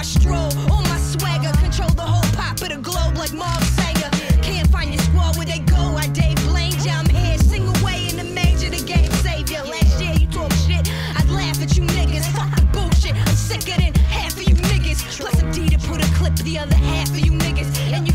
my stroll or my swagger. Control the whole pop of the globe like Marv Sanger. Can't find your squad where they go. I Dave Blaine, I'm here. Sing away in the major, the game savior. Last year you talk shit. I'd laugh at you niggas. Fuck bullshit. I'm sicker than half of you niggas. Plus, I'm D to put a clip the other half of you niggas. And you